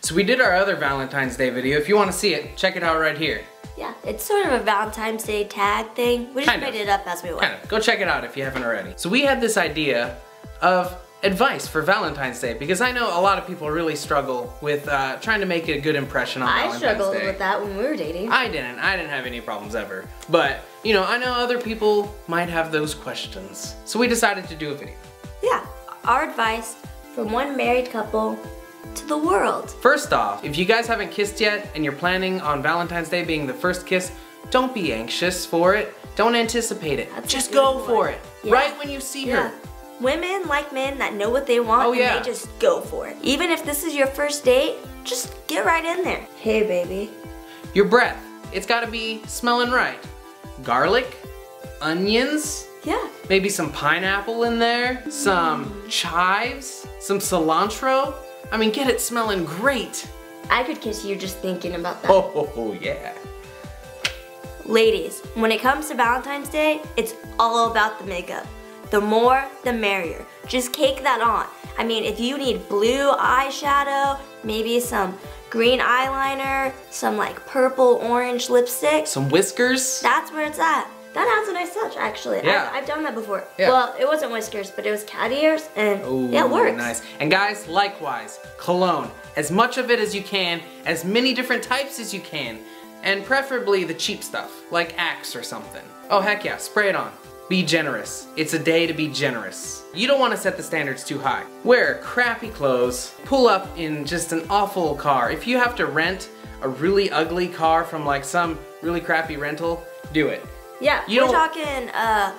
So we did our other Valentine's Day video. If you want to see it, check it out right here. Yeah, it's sort of a Valentine's Day tag thing. We just Kind of. made it up as we went. Kind of. Go check it out if you haven't already. So we had this idea of advice for Valentine's Day because I know a lot of people really struggle with uh, trying to make a good impression on I Valentine's struggled with that when we were dating. I didn't. I didn't have any problems ever. But, you know, I know other people might have those questions. So we decided to do a video. Yeah, our advice from one married couple to the world. First off, if you guys haven't kissed yet and you're planning on Valentine's Day being the first kiss, don't be anxious for it. Don't anticipate it. That's Just go one. for it. Yeah. Right when you see Yeah. her. Women like men that know what they want Oh, and yeah. they just go for it. Even if this is your first date, just get right in there. Hey baby. Your breath. It's gotta be smelling right. Garlic, onions, Yeah. maybe some pineapple in there, some mm-hmm. chives, some cilantro. I mean, get it smelling great. I could kiss you just thinking about that. Oh, oh, oh yeah. Ladies, when it comes to Valentine's Day, it's all about the makeup. The more, the merrier. Just cake that on. I mean, if you need blue eyeshadow, maybe some green eyeliner, some like purple orange lipstick, Some whiskers. that's where it's at. That adds a nice touch, actually. Yeah. I've, I've done that before. Yeah. Well, it wasn't whiskers, but it was cat ears, and Ooh, it works. Nice. And guys, likewise, cologne. As much of it as you can, as many different types as you can, and preferably the cheap stuff, like Axe or something. Oh, heck yeah, spray it on. Be generous. It's a day to be generous. You don't want to set the standards too high. Wear crappy clothes, pull up in just an awful car. If you have to rent a really ugly car from like some really crappy rental, do it. Yeah, You we're talking uh,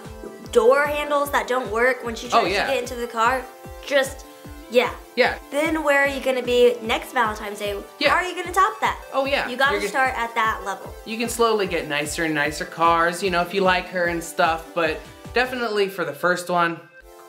door handles that don't work when she tries Oh, yeah. to get into the car. Just, yeah. Yeah. Then where are you gonna be next Valentine's Day? Yeah. How are you gonna top that? Oh yeah. You gotta You're gonna- start at that level. You can slowly get nicer and nicer cars, you know, if you like her and stuff, but definitely for the first one,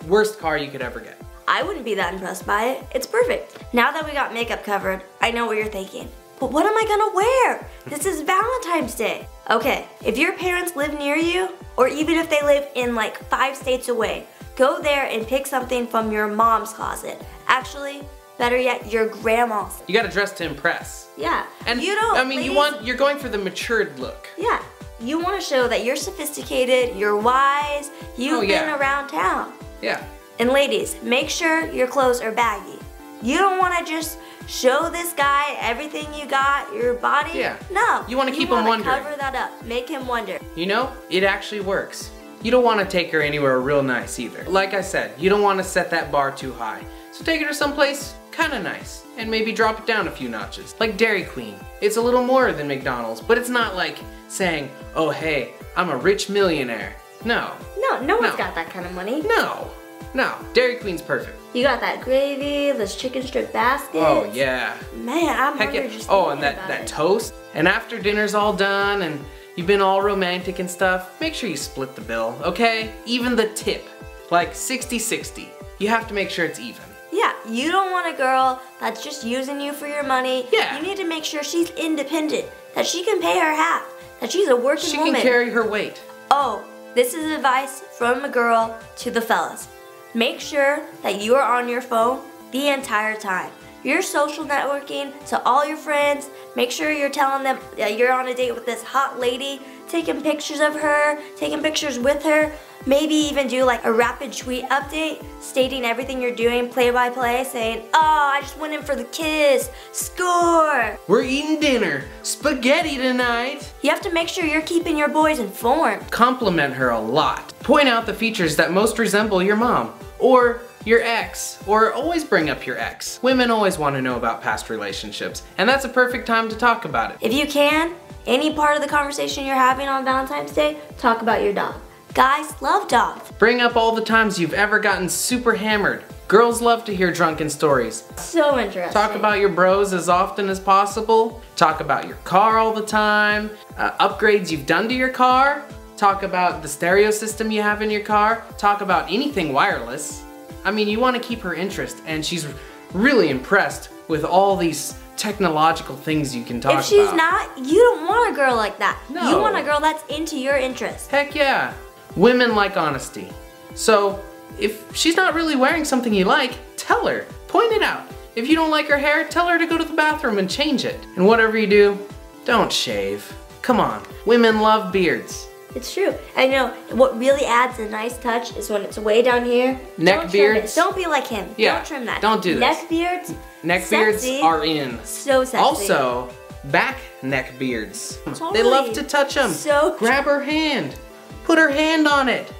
worst car you could ever get. I wouldn't be that impressed by it. It's perfect. Now that we got makeup covered, I know what you're thinking. But what am I gonna wear? This is Valentine's Day. Okay, if your parents live near you, or even if they live in like five states away, go there and pick something from your mom's closet. Actually, better yet, your grandma's. You gotta dress to impress. Yeah. And you don't. I mean, you want, you're going for the matured look. Yeah. You want to show that you're sophisticated, you're wise, you've Oh, yeah. been around town. Yeah. And ladies, make sure your clothes are baggy. You don't want to just show this guy everything you got, your body. Yeah. No. You wanna keep him wondering. cover that up. Make him wonder. You know, it actually works. You don't wanna take her anywhere real nice either. Like I said, you don't wanna set that bar too high. So take her to someplace kinda nice, and maybe drop it down a few notches. Like Dairy Queen. It's a little more than McDonald's, but it's not like saying, oh hey, I'm a rich millionaire. No, No, no one's No. got that kind of money. no, no. Dairy Queen's perfect. You got that gravy, those chicken strip baskets. Oh yeah. Man, I'm Heck hungry yeah. just Oh, and that, that it. toast. And after dinner's all done and you've been all romantic and stuff, make sure you split the bill, okay? Even the tip. Like 60-60. You have to make sure it's even. Yeah, you don't want a girl that's just using you for your money. Yeah. You need to make sure she's independent, that she can pay her half, that she's a working She woman. can carry her weight. Oh, this is advice from a girl to the fellas. Make sure that you are on your phone the entire time. You're social networking to all your friends. Make sure you're telling them that you're on a date with this hot lady, taking pictures of her, taking pictures with her. Maybe even do like a rapid tweet update stating everything you're doing play by play, saying, Oh, I just went in for the kiss, score. We're eating dinner. Spaghetti tonight. You have to make sure you're keeping your boys informed. Compliment her a lot. Point out the features that most resemble your mom. Or your ex. Or always bring up your ex. Women always want to know about past relationships. And that's a perfect time to talk about it. If you can, any part of the conversation you're having on Valentine's Day, talk about your dog. Guys love dogs. Bring up all the times you've ever gotten super hammered. Girls love to hear drunken stories. So interesting. Talk about your bros as often as possible. Talk about your car all the time. Uh, upgrades you've done to your car. Talk about the stereo system you have in your car. Talk about anything wireless. I mean, you want to keep her interest, and she's really impressed with all these technological things you can talk about. If she's about. not, you don't want a girl like that. No. You want a girl that's into your interest. Heck yeah. Women like honesty. So, if she's not really wearing something you like, tell her. Point it out. If you don't like her hair, tell her to go to the bathroom and change it. And whatever you do, don't shave. Come on, women love beards. It's true. I know what really adds a nice touch is when it's way down here. Neck Don't beards? Don't be like him. Yeah, Don't trim that. don't do this. Neck beards. Neck beards are in. so sexy. Also, back neck beards. They love to touch them. So Grab her hand. Put her hand on it.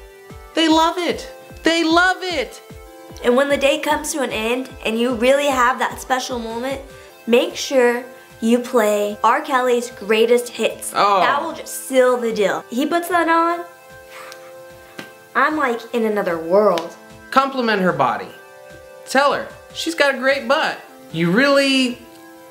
They love it. They love it. And when the day comes to an end and you really have that special moment, make sure you play R. Kelly's greatest hits. Oh. That will just seal the deal. He puts that on. I'm like in another world. Compliment her body. Tell her she's got a great butt. You really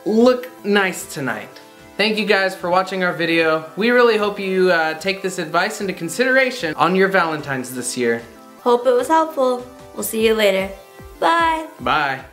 look nice tonight. Thank you guys for watching our video. We really hope you uh, take this advice into consideration on your Valentine's this year. Hope it was helpful. We'll see you later. Bye. Bye.